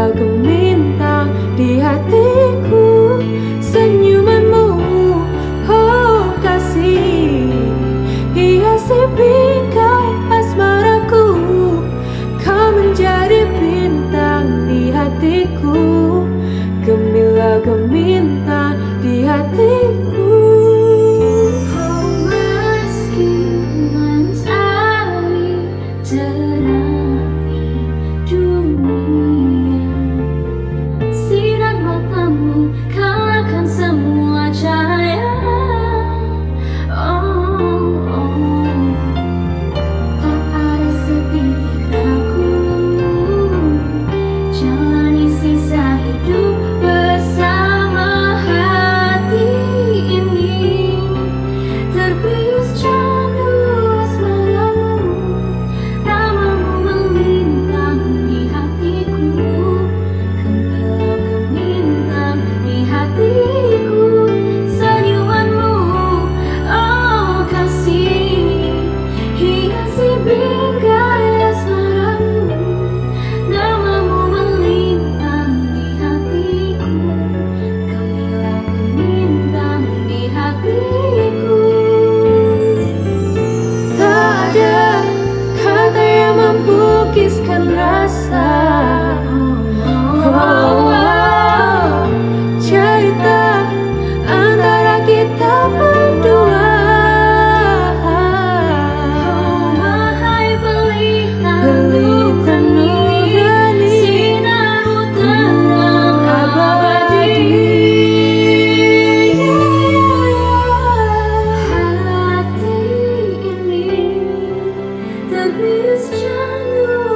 welcome my